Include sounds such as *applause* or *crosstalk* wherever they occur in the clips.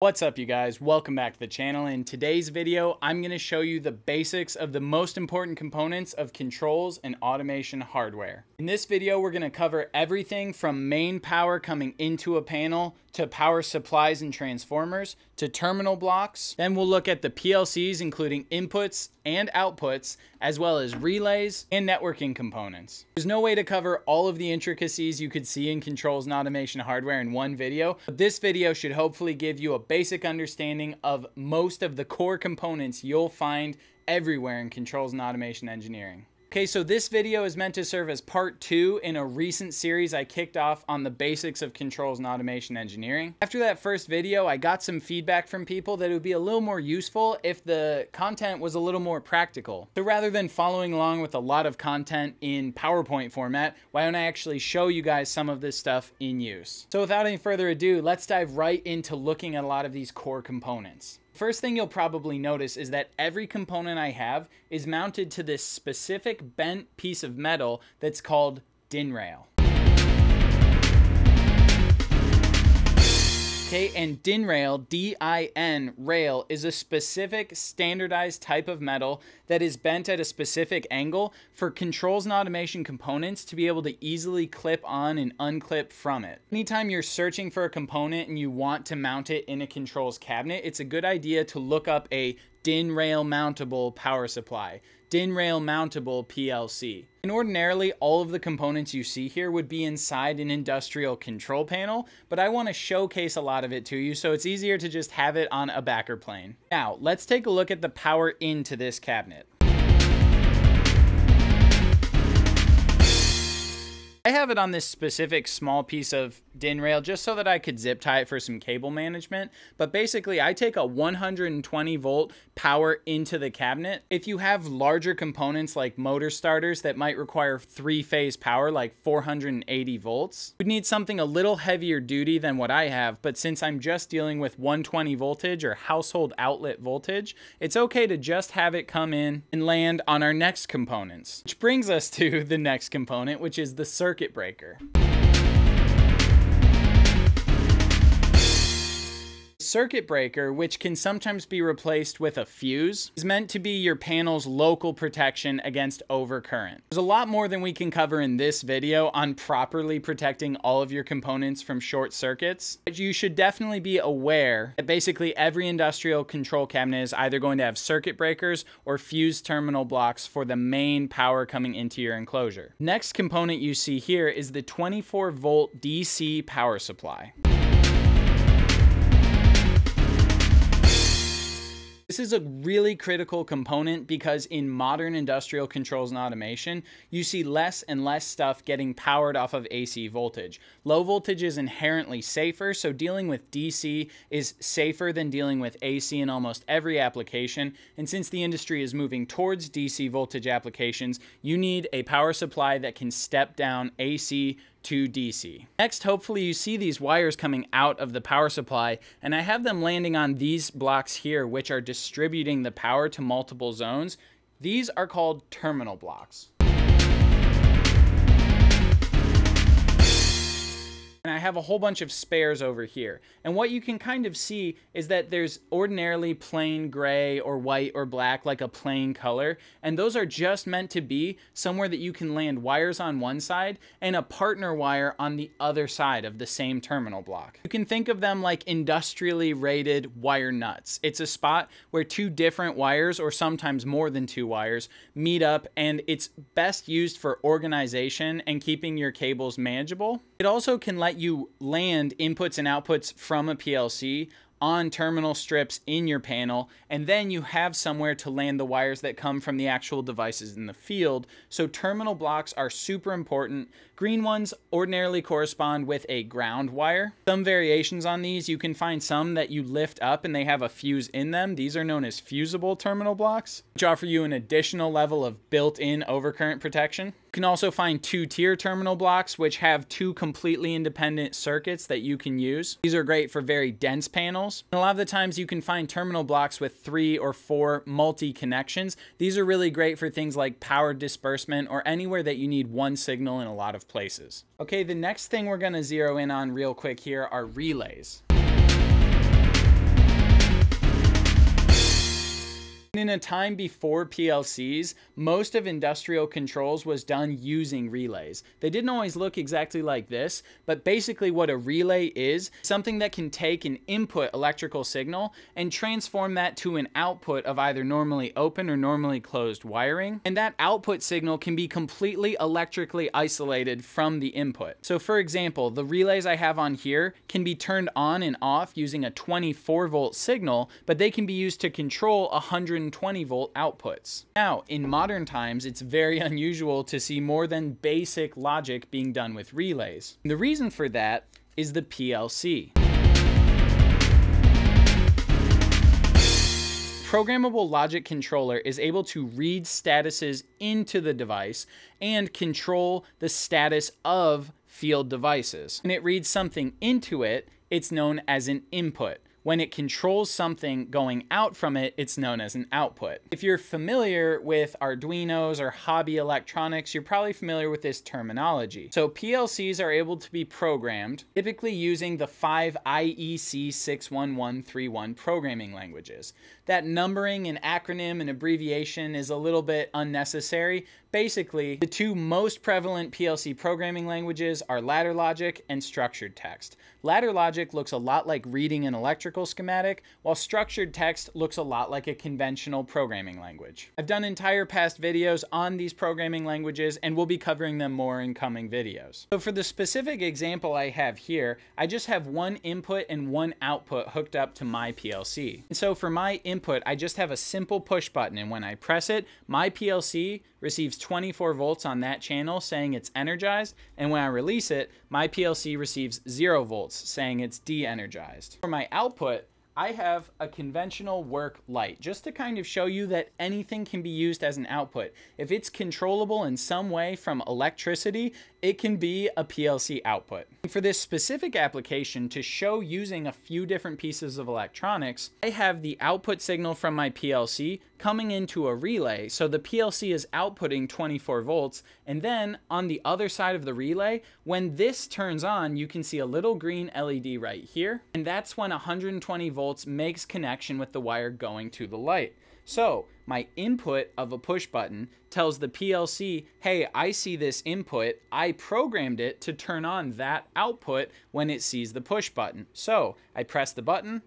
What's up you guys? Welcome back to the channel. In today's video, I'm going to show you the basics of the most important components of controls and automation hardware. In this video, we're going to cover everything from main power coming into a panel to power supplies and transformers to terminal blocks. Then we'll look at the PLCs including inputs and outputs as well as relays and networking components. There's no way to cover all of the intricacies you could see in controls and automation hardware in one video, but this video should hopefully give you a basic understanding of most of the core components you'll find everywhere in controls and automation engineering. Okay, so this video is meant to serve as part two in a recent series I kicked off on the basics of controls and automation engineering. After that first video, I got some feedback from people that it would be a little more useful if the content was a little more practical. So rather than following along with a lot of content in PowerPoint format, why don't I actually show you guys some of this stuff in use? So without any further ado, let's dive right into looking at a lot of these core components. First thing you'll probably notice is that every component I have is mounted to this specific bent piece of metal that's called DIN rail. Okay, and DIN rail, D-I-N rail, is a specific standardized type of metal that is bent at a specific angle for controls and automation components to be able to easily clip on and unclip from it. Anytime you're searching for a component and you want to mount it in a controls cabinet, it's a good idea to look up a DIN rail mountable power supply. DIN rail mountable PLC. And ordinarily, all of the components you see here would be inside an industrial control panel, but I want to showcase a lot of it to you so it's easier to just have it on a backer plane. Now, let's take a look at the power into this cabinet. I have it on this specific small piece of DIN rail just so that I could zip tie it for some cable management. But basically, I take a 120 volt power into the cabinet. If you have larger components like motor starters that might require three phase power, like 480 volts, you'd need something a little heavier duty than what I have. But since I'm just dealing with 120 voltage or household outlet voltage, it's okay to just have it come in and land on our next components. Which brings us *laughs* to the next component, which is the circuit circuit breaker. Circuit breaker, which can sometimes be replaced with a fuse, is meant to be your panel's local protection against overcurrent. There's a lot more than we can cover in this video on properly protecting all of your components from short circuits, but you should definitely be aware that basically every industrial control cabinet is either going to have circuit breakers or fuse terminal blocks for the main power coming into your enclosure. Next component you see here is the 24 volt DC power supply. This is a really critical component because in modern industrial controls and automation, you see less and less stuff getting powered off of AC voltage. Low voltage is inherently safer, so dealing with DC is safer than dealing with AC in almost every application. And since the industry is moving towards DC voltage applications, you need a power supply that can step down AC to DC. Next, hopefully you see these wires coming out of the power supply, and I have them landing on these blocks here, which are distributing the power to multiple zones. These are called terminal blocks. I have a whole bunch of spares over here. And what you can kind of see is that there's ordinarily plain gray or white or black, like a plain color, and those are just meant to be somewhere that you can land wires on one side and a partner wire on the other side of the same terminal block. You can think of them like industrially rated wire nuts. It's a spot where two different wires, or sometimes more than two wires, meet up, and it's best used for organization and keeping your cables manageable. It also can let you land inputs and outputs from a PLC on terminal strips in your panel, and then you have somewhere to land the wires that come from the actual devices in the field. So terminal blocks are super important. Green ones ordinarily correspond with a ground wire. Some variations on these, you can find some that you lift up and they have a fuse in them. These are known as fusible terminal blocks, which offer you an additional level of built-in overcurrent protection. You can also find two-tier terminal blocks, which have two completely independent circuits that you can use. These are great for very dense panels. And a lot of the times you can find terminal blocks with three or four multi-connections. These are really great for things like power disbursement or anywhere that you need one signal in a lot of places. Okay, the next thing we're gonna zero in on real quick here are relays. In a time before PLCs, most of industrial controls was done using relays. They didn't always look exactly like this, but basically what a relay is, something that can take an input electrical signal and transform that to an output of either normally open or normally closed wiring. And that output signal can be completely electrically isolated from the input. So for example, the relays I have on here can be turned on and off using a 24 volt signal, but they can be used to control 120 volt outputs. Now, in modern times, it's very *laughs* unusual to see more than basic logic being done with relays. The reason for that is the PLC. programmable logic controller is able to read statuses into the device and control the status of field devices. When it reads something into it, it's known as an input. When it controls something going out from it, it's known as an output. If you're familiar with Arduinos or hobby electronics, you're probably familiar with this terminology. So PLCs are able to be programmed, typically using the five IEC 61131 programming languages. That numbering and acronym and abbreviation is a little bit unnecessary. Basically, the two most prevalent PLC programming languages are ladder logic and structured text. Ladder logic looks a lot like reading an electrical schematic, while structured text looks a lot like a conventional programming language. I've done entire past videos on these programming languages and we'll be covering them more in coming videos. So for the specific example I have here, I just have one input and one output hooked up to my PLC. And so for my input, I just have a simple push button and when I press it, my PLC receives 24 volts on that channel saying it's energized and when I release it, my PLC receives 0 volts saying it's de-energized. For my output, I have a conventional work light just to kind of show you that anything can be used as an output. If it's controllable in some way from electricity, it can be a PLC output. For this specific application to show using a few different pieces of electronics, I have the output signal from my PLC coming into a relay. So the PLC is outputting 24 volts. And then on the other side of the relay, when this turns on, you can see a little green LED right here. And that's when 120 volts makes connection with the wire going to the light. So my input of a push button tells the PLC, hey, I see this input. I programmed it to turn on that output when it sees the push button. So I press the button,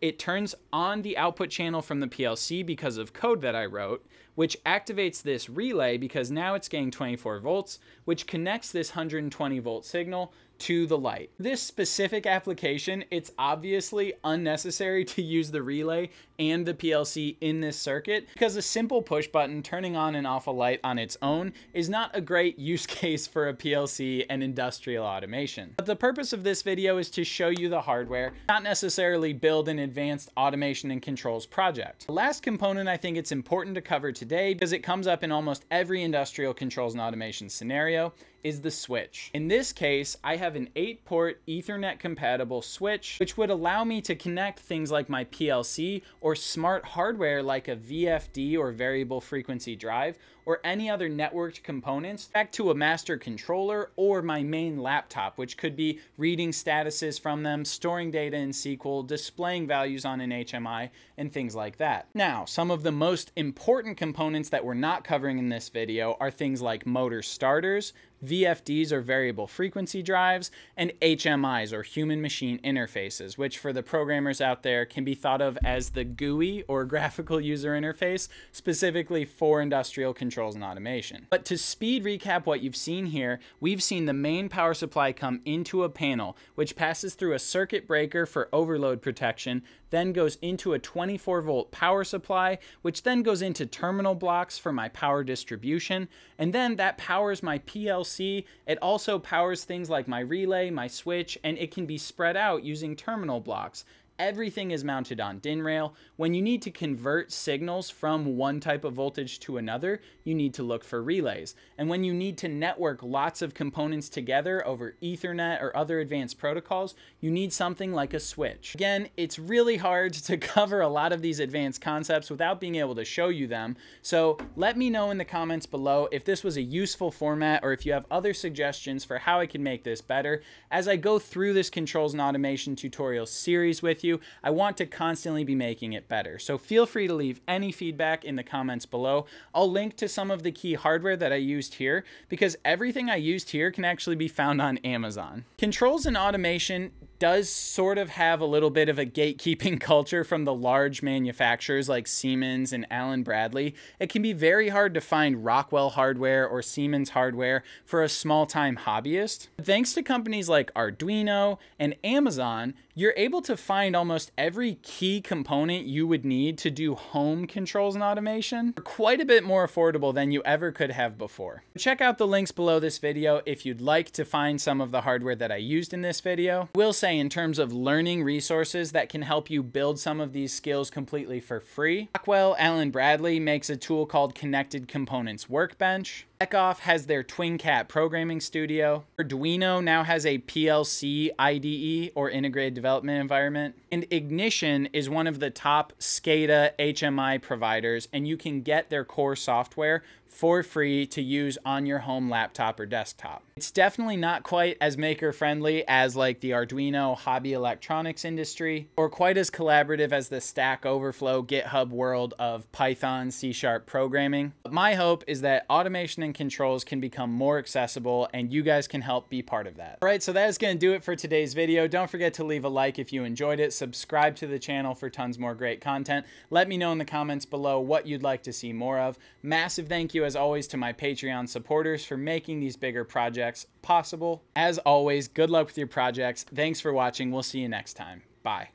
it turns on the output channel from the PLC because of code that I wrote, which activates this relay because now it's getting 24 volts, which connects this 120 volt signal to the light. This specific application, it's obviously unnecessary *laughs* to use the relay and the PLC in this circuit because a simple push button turning on and off a light on its own is not a great *laughs* use case for a PLC and industrial automation. But the purpose of this video is to show you the hardware, not necessarily build an advanced automation and controls project. The last component I think it's important to cover today because it comes up in almost every industrial controls and automation scenario is the switch. In this case, I have an 8-port Ethernet compatible switch, which would allow me to connect things like my PLC or smart hardware like a VFD or variable frequency drive or any other networked components back to a master controller or my main laptop, which could be reading statuses from them, storing data in SQL, displaying values on an HMI, and things like that. Now, some of the most important components that we're not covering in this video are things like motor starters, VFDs or variable frequency drives, and HMIs or human machine interfaces, which for the programmers out there can be thought of as the GUI or *laughs* graphical user interface, specifically for industrial controls and automation. But to speed recap what you've seen here, we've seen the main power supply come into a panel, which passes through a circuit breaker for overload protection, then goes into a 24 volt power supply, which then goes into terminal blocks for my power distribution, and then that powers my PLC. It also powers things like my relay, my switch, and it can be spread out using terminal blocks everything is mounted on DIN rail. When you need to convert signals from one type of voltage to another, you need to look for relays. And when you need to network lots of components together over Ethernet or other advanced protocols, you need something like a switch. Again, it's really hard *laughs* to cover a lot of these advanced concepts without being able to show you them. So let me know in the comments below if this was a useful format or if you have other suggestions for how I can make this better as I go through this controls and automation tutorial series with you you. I want to constantly be making it better. So feel free to leave any feedback in the comments below. I'll link to some of the key hardware that I used here because everything I used here can actually be found on Amazon. Controls and automation does sort of have a little bit of a gatekeeping *laughs* culture from the large manufacturers like Siemens and Allen Bradley. It can be very hard to find Rockwell hardware or Siemens hardware for a small time hobbyist. But thanks to companies like Arduino and Amazon, you're able to find almost every key component you would need to do home controls and automation for quite a bit more affordable than you ever could have before. Check out the links below this video if you'd like to find some of the hardware that I used in this video. We'll say in terms of learning resources that can help you build some of these skills completely for free. Rockwell Allen Bradley makes a tool called Connected Components Workbench. Beckhoff has their TwinCat programming studio. Arduino now has a PLC IDE or integrated development environment. And Ignition is one of the top SCADA HMI providers, and you can get their core software for free to use on your home laptop or desktop. It's definitely not quite as maker friendly as like the Arduino hobby electronics industry or quite as collaborative as the Stack Overflow GitHub world of Python C Sharp programming. But my hope is that automation and controls can become more accessible and you guys can help be part of that. All right, so that is going to do it for today's video. Don't forget to leave a like if you enjoyed it. Subscribe to the channel for tons more great content. Let me know in the comments below what you'd like to see more of. Massive thank you as always to my Patreon supporters for making these bigger projects possible. As always, good luck with your projects. Thanks for watching. We'll see you next time. Bye.